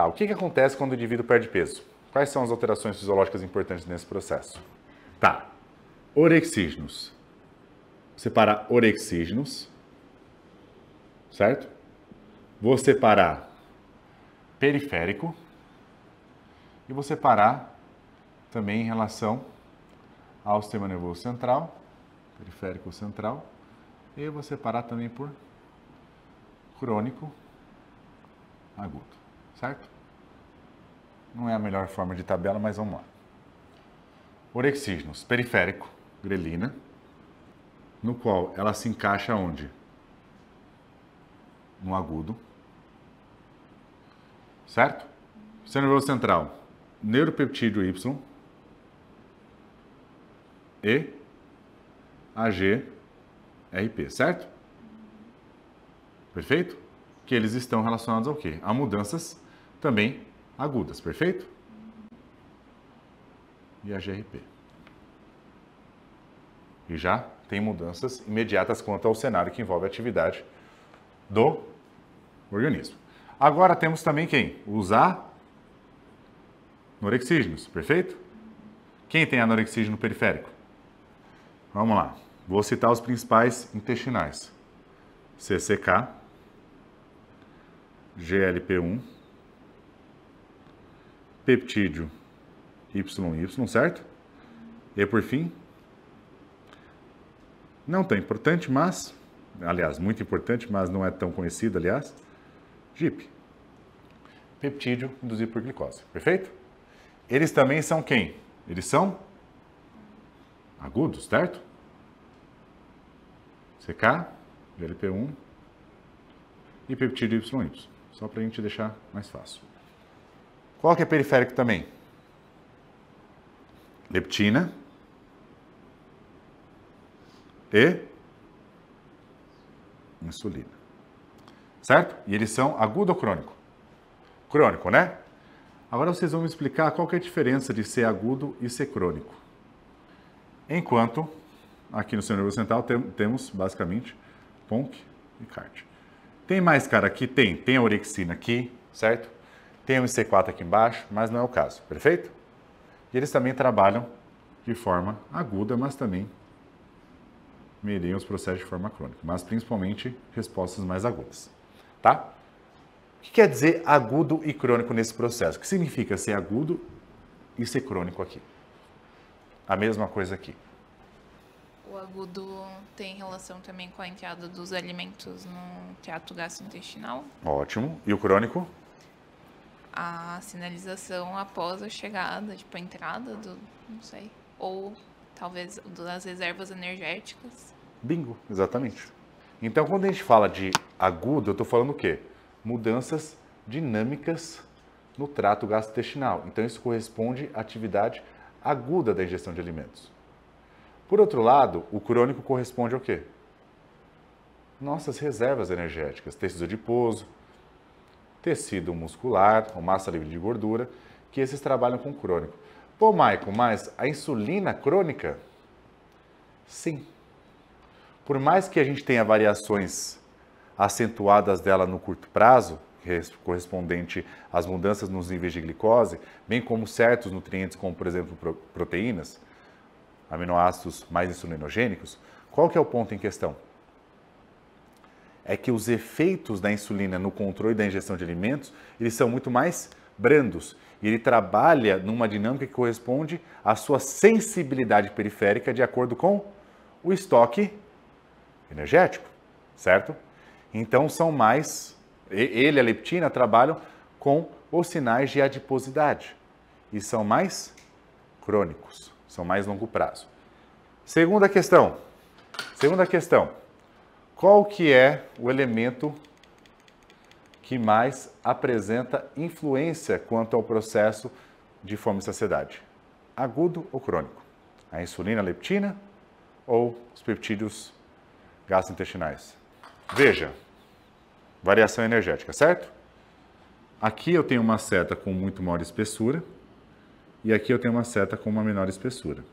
Tá, o que, que acontece quando o indivíduo perde peso? Quais são as alterações fisiológicas importantes nesse processo? Tá, orexígenos. Separar orexígenos, certo? Vou separar periférico e vou separar também em relação ao sistema nervoso central, periférico central, e vou separar também por crônico agudo, certo? Não é a melhor forma de tabela, mas vamos lá. Orexígenos, periférico, grelina, no qual ela se encaixa onde? No agudo, certo? Nervoso central, neuropeptídeo Y e AGRP, certo? Perfeito? Que eles estão relacionados ao quê? A mudanças também agudas, perfeito? E a GRP. E já tem mudanças imediatas quanto ao cenário que envolve a atividade do organismo. Agora temos também quem? Os anorexígenos, perfeito? Quem tem anorexígeno periférico? Vamos lá. Vou citar os principais intestinais. CCK, GLP1, peptídeo YY, certo? E por fim, não tão importante, mas, aliás, muito importante, mas não é tão conhecido, aliás, GIP. Peptídeo induzido por glicose, perfeito? Eles também são quem? Eles são agudos, certo? CK, GLP1 e peptídeo YY, só para a gente deixar mais fácil. Qual que é periférico também? Leptina e insulina. Certo? E eles são agudo ou crônico? Crônico, né? Agora vocês vão me explicar qual que é a diferença de ser agudo e ser crônico. Enquanto aqui no seu nervo central tem, temos basicamente PONC e CART. Tem mais cara aqui? Tem. Tem a orexina aqui, certo? Tem o IC4 aqui embaixo, mas não é o caso, perfeito? E eles também trabalham de forma aguda, mas também mediam os processos de forma crônica, mas principalmente respostas mais agudas, tá? O que quer dizer agudo e crônico nesse processo? O que significa ser agudo e ser crônico aqui? A mesma coisa aqui. O agudo tem relação também com a entrada dos alimentos no trato gastrointestinal? Ótimo. E o crônico? A sinalização após a chegada, tipo a entrada do, não sei, ou talvez das reservas energéticas. Bingo, exatamente. Então, quando a gente fala de agudo, eu estou falando o quê? Mudanças dinâmicas no trato gastrointestinal. Então, isso corresponde à atividade aguda da ingestão de alimentos. Por outro lado, o crônico corresponde ao quê? Nossas reservas energéticas, tecido adiposo, tecido muscular, ou massa livre de gordura, que esses trabalham com crônico. Pô, Maicon, mas a insulina crônica? Sim. Por mais que a gente tenha variações acentuadas dela no curto prazo, correspondente às mudanças nos níveis de glicose, bem como certos nutrientes, como por exemplo proteínas, aminoácidos mais insulinogênicos, qual que é o ponto em questão? É que os efeitos da insulina no controle da ingestão de alimentos, eles são muito mais brandos e ele trabalha numa dinâmica que corresponde à sua sensibilidade periférica de acordo com o estoque energético, certo? Então são mais, ele e a leptina trabalham com os sinais de adiposidade e são mais crônicos, são mais longo prazo. Segunda questão. Segunda questão. Qual que é o elemento que mais apresenta influência quanto ao processo de fome e saciedade? Agudo ou crônico? A insulina, a leptina ou os peptídeos gastrointestinais? Veja, variação energética, certo? Aqui eu tenho uma seta com muito maior espessura e aqui eu tenho uma seta com uma menor espessura.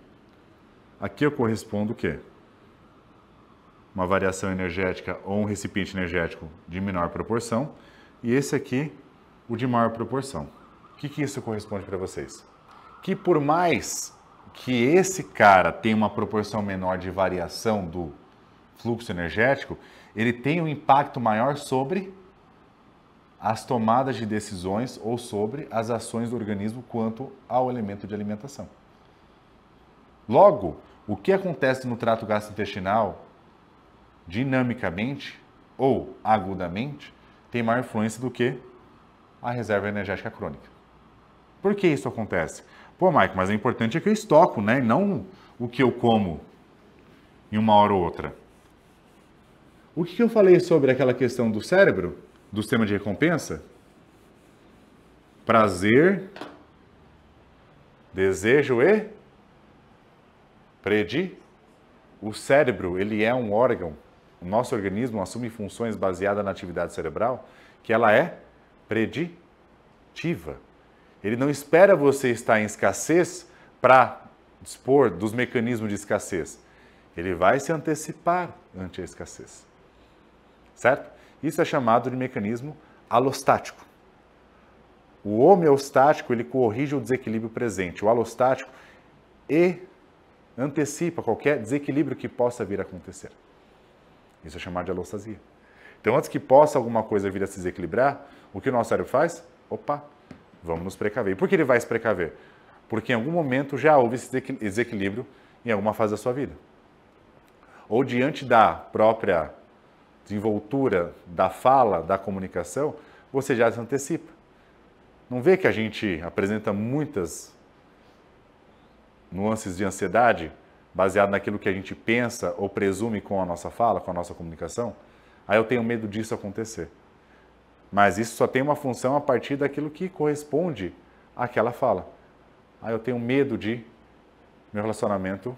Aqui eu correspondo o quê? Uma variação energética ou um recipiente energético de menor proporção e esse aqui o de maior proporção. O que, que isso corresponde para vocês? Que por mais que esse cara tenha uma proporção menor de variação do fluxo energético, ele tem um impacto maior sobre as tomadas de decisões ou sobre as ações do organismo quanto ao elemento de alimentação. Logo, o que acontece no trato gastrointestinal dinamicamente ou agudamente tem maior influência do que a reserva energética crônica. Por que isso acontece? Pô, Mike, mas o importante é que eu estoco, né? Não o que eu como em uma hora ou outra. O que eu falei sobre aquela questão do cérebro, do sistema de recompensa? Prazer, desejo e predi. O cérebro, ele é um órgão, o nosso organismo assume funções baseadas na atividade cerebral, que ela é preditiva. Ele não espera você estar em escassez para dispor dos mecanismos de escassez. Ele vai se antecipar ante a escassez. Certo? Isso é chamado de mecanismo alostático. O homeostático, ele corrige o desequilíbrio presente. O alostático e antecipa qualquer desequilíbrio que possa vir a acontecer. Isso é chamado de alostasia. Então, antes que possa alguma coisa vir a se desequilibrar, o que o nosso cérebro faz? Opa, vamos nos precaver. E por que ele vai se precaver? Porque em algum momento já houve esse desequilíbrio em alguma fase da sua vida. Ou diante da própria desenvoltura da fala, da comunicação, você já se antecipa. Não vê que a gente apresenta muitas nuances de ansiedade baseado naquilo que a gente pensa ou presume com a nossa fala, com a nossa comunicação? Aí eu tenho medo disso acontecer. Mas isso só tem uma função a partir daquilo que corresponde àquela fala. Aí eu tenho medo de meu relacionamento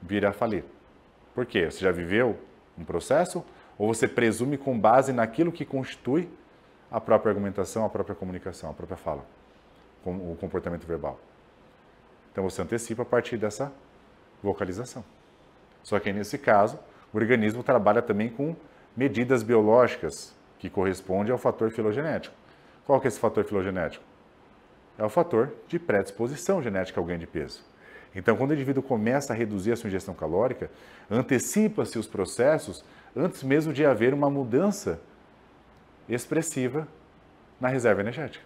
vir a falir. Por quê? Você já viveu um processo ou você presume com base naquilo que constitui a própria argumentação, a própria comunicação, a própria fala, o comportamento verbal. Então você antecipa a partir dessa vocalização. Só que nesse caso, o organismo trabalha também com medidas biológicas que correspondem ao fator filogenético. Qual que é esse fator filogenético? É o fator de predisposição genética ao ganho de peso. Então, quando o indivíduo começa a reduzir a sua ingestão calórica, antecipa-se os processos antes mesmo de haver uma mudança expressiva na reserva energética.